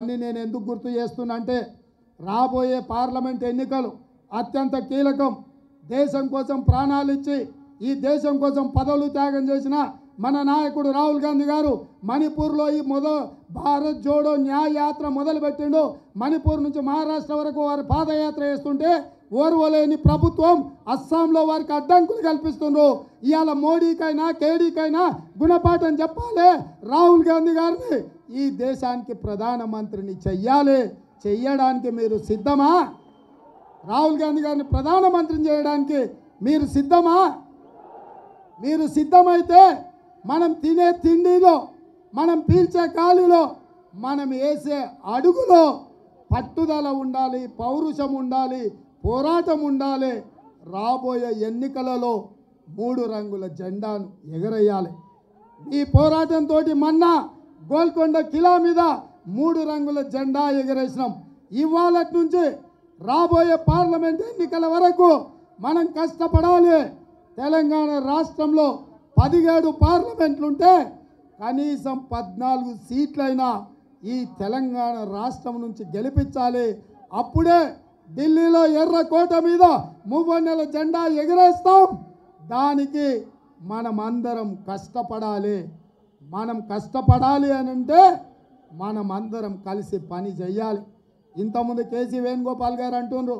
అన్ని నేను ఎందుకు గుర్తు చేస్తున్నా అంటే రాబోయే పార్లమెంట్ ఎన్నికలు అత్యంత కీలకం. దేశం కోసం ప్రాణాలు ఇచ్చి ఈ దేశం కోసం పదవులు త్యాగం చేసిన మన నాయకుడు రాహుల్ గాంధీ గారు మణిపూర్లో ఈ మొద భారత్ జోడో న్యాయ యాత్ర మొదలుపెట్టిండు. మణిపూర్ నుంచి మహారాష్ట్ర వరకు వారు పాదయాత్ర చేస్తుంటే ఓర్వలేని ప్రభుత్వం అస్సాంలో వారికి అడ్డంకులు కల్పిస్తుండ్రు. ఇవాళ మోడీకైనా కేడీకైనా గుణపాఠం చెప్పాలి రాహుల్ గాంధీ గారిని. ఈ దేశానికి ప్రధానమంత్రిని చెయ్యాలి. చెయ్యడానికి మీరు సిద్ధమా? రాహుల్ గాంధీ గారిని ప్రధానమంత్రిని చేయడానికి మీరు సిద్ధమా? మీరు సిద్ధమైతే మనం తినే తిండిలో మనం పీల్చే గాలిలో మనం వేసే అడుగులో పట్టుదల ఉండాలి పౌరుషం ఉండాలి పోరాటం ఉండాలి. రాబోయే ఎన్నికలలో మూడు రంగుల జెండాను ఎగరేయాలి. ఈ పోరాటంతో మొన్న గోల్కొండ కిలా మీద మూడు రంగుల జెండా ఎగరేసినాం. ఇవాళ నుంచి రాబోయే పార్లమెంట్ ఎన్నికల వరకు మనం కష్టపడాలి. తెలంగాణ రాష్ట్రంలో పదిహేడు పార్లమెంట్లుంటే కనీసం పద్నాలుగు సీట్లైనా ఈ తెలంగాణ రాష్ట్రం నుంచి గెలిపించాలి. అప్పుడే ఢిల్లీలో ఎర్రకోట మీద మూవన్నెల జెండా ఎగరేస్తాం. దానికి మనం అందరం కష్టపడాలి. మనం కష్టపడాలి అని అంటే మనం అందరం కలిసి పని చేయాలి ఇంతకుముందు కేసీ వేణుగోపాల్ గారు అంటుండ్రు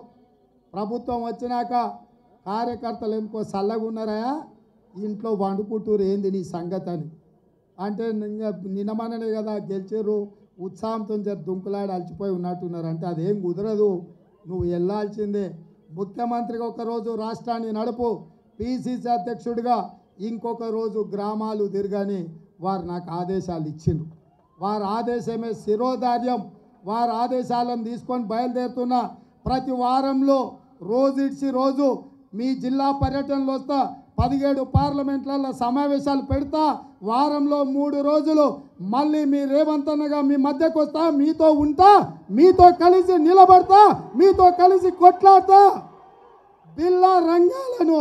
ప్రభుత్వం వచ్చినాక కార్యకర్తలు ఎందుకో చల్లగా ఉన్నారా ఇంట్లో వండుకుంటూరు ఏంది నీ సంగతి అని. అంటే నినమననే కదా గెలిచారు ఉత్సాహంతో జర దుంకులాడి అలసిపోయి ఉన్నట్టున్నారు. అంటే అదేం కుదరదు. నువ్వు వెళ్ళాల్సిందే. ముఖ్యమంత్రిగా ఒకరోజు రాష్ట్రాన్ని నడుపు పిసిసి అధ్యక్షుడిగా ఇంకొక రోజు గ్రామాలు తిరగని వారు నాకు ఆదేశాలు ఇచ్చిండ్రు. వారి ఆదేశమే శిరోధార్యం. వారి ఆదేశాలను తీసుకొని బయలుదేరుతున్న ప్రతి వారంలో రోజు ఇడ్చి రోజు మీ జిల్లా పర్యటనలు వస్తా పదిహేడు పార్లమెంట్లలో సమావేశాలు పెడతా వారంలో మూడు రోజులు మళ్ళీ మీ రేవంతన్నగా మీ మధ్యకు వస్తా మీతో ఉంటా మీతో కలిసి నిలబడతా మీతో కలిసి కొట్లాడతా. బిల్లా రంగాలను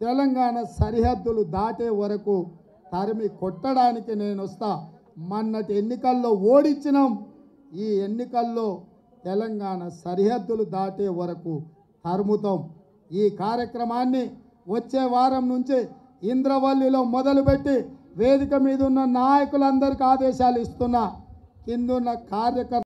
తెలంగాణ సరిహద్దులు దాటే వరకు తరిమి కొట్టడానికి నేను వస్తా. మొన్నటి ఎన్నికల్లో ఓడించినాం ఈ ఎన్నికల్లో తెలంగాణ సరిహద్దులు దాటే వరకు తరుముతాం. ఈ కార్యక్రమాన్ని వచ్చే వారం నుంచి ఇంద్రవల్లిలో మొదలుపెట్టి వేదిక మీద ఉన్న నాయకులందరికీ ఆదేశాలు ఇస్తున్నా. కిందున్న కార్యకర్త